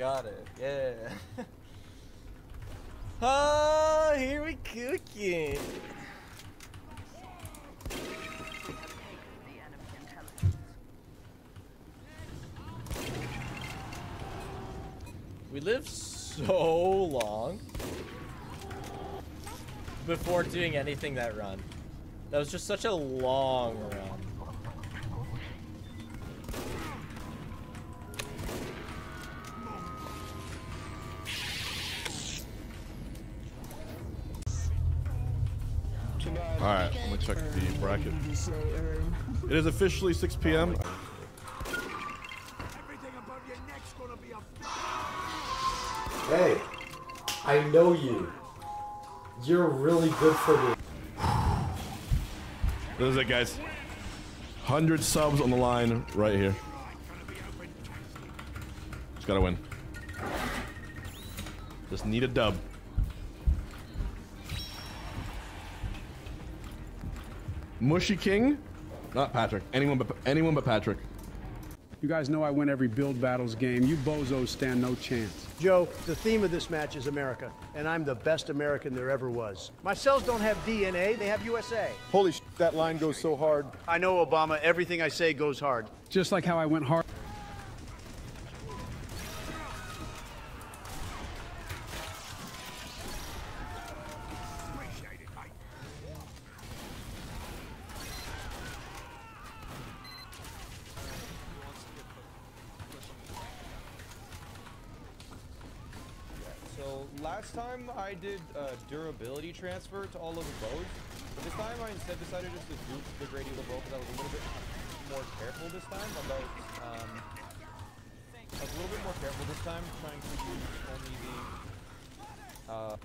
got it. Yeah. Ah, here we cooking. We lived so long before doing anything that run. That was just such a long run. All right, let me check the bracket. It is officially 6 p.m. Hey, I know you. You're really good for me. This is it, guys. 100 subs on the line right here. Just gotta win. Just need a dub. Mushy King? Not Patrick. Anyone but anyone but Patrick. You guys know I win every build battles game. You bozos stand no chance. Joe, the theme of this match is America, and I'm the best American there ever was. My cells don't have DNA, they have USA. Holy sh! That line goes so hard. I know, Obama, everything I say goes hard. Just like how I went hard. Last time I did uh, durability transfer to all of the bows, but this time I instead decided just to do the Eagle bow because I was a little bit more careful this time about, um, I was a little bit more careful this time trying to use only the, uh,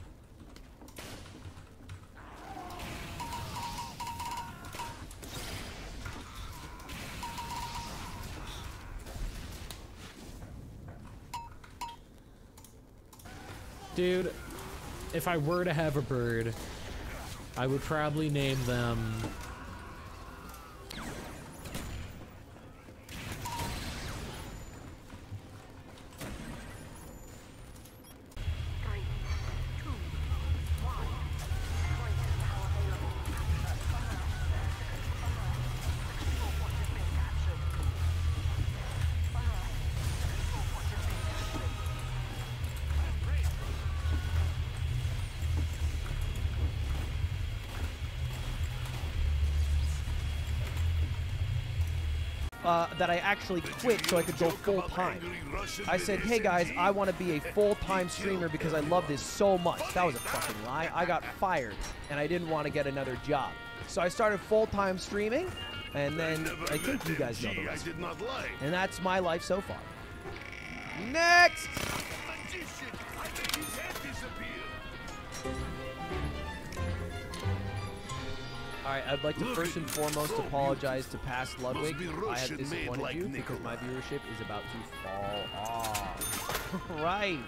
Dude, if I were to have a bird, I would probably name them. Uh, that I actually quit so I could go full time. I said, hey guys, I want to be a full time streamer because I love this so much. That was a fucking lie. I got fired and I didn't want to get another job. So I started full time streaming and then I think you guys know the rest. And that's my life so far. Next! Alright, I'd like to first and foremost apologize to past Ludwig. I have disappointed you because my viewership is about to fall off. right.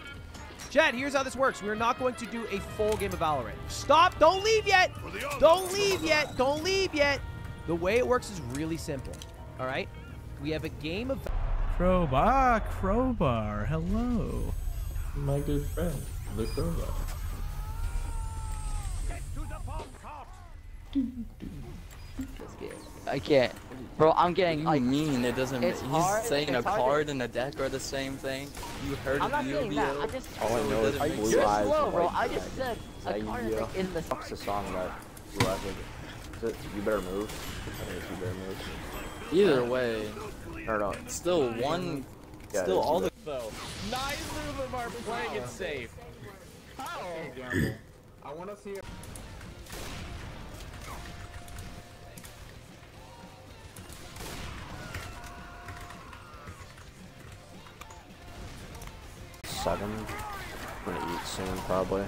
Chad, here's how this works. We're not going to do a full game of Valorant. Stop! Don't leave yet! Don't leave yet! Don't leave yet! The way it works is really simple. Alright? We have a game of Crowbar, crowbar, hello. My good friend, the crowbar. I can't. Bro, I'm getting What do like mean it doesn't it's he's hard- saying a it's hard to- card and a deck are the same thing. You heard I'm of not saying that. Yu-Gi-Oh? I just So it doesn't make You're sense. slow, bro. I just said a card is like in the What's the song about? You like it? Is You Better Move? I think it's You Better Move. Either way, Or no. it's still one Yeah, still all the Though, neither of them are playing it safe. I want to see. Seven. I'm gonna eat soon, probably.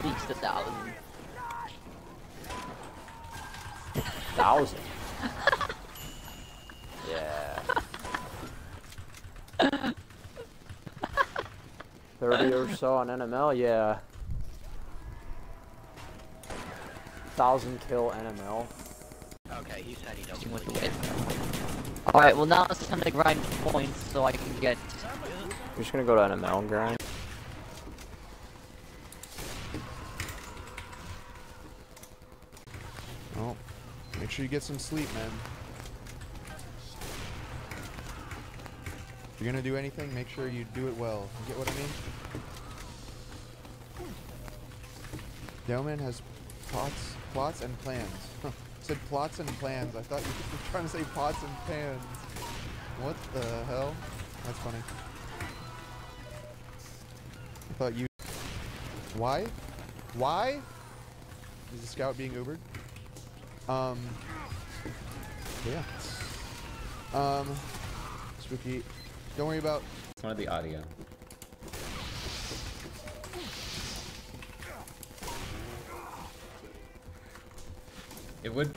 beast a thousand. Thousand. yeah. Thirty or so on NML, yeah. Thousand kill NML. Okay, he said he doesn't want to win. Alright, well now it's time to grind points so I can get... You're just gonna go to NML and grind. Oh, make sure you get some sleep, man. If you're gonna do anything, make sure you do it well. You get what I mean? Delman has plots, plots and plans. Said plots and plans. I thought you were trying to say pots and pans. What the hell? That's funny. I thought you. Why? Why? Is the scout being Ubered? Um. Yeah. Um. Spooky. Don't worry about. It's one of the audio. It would.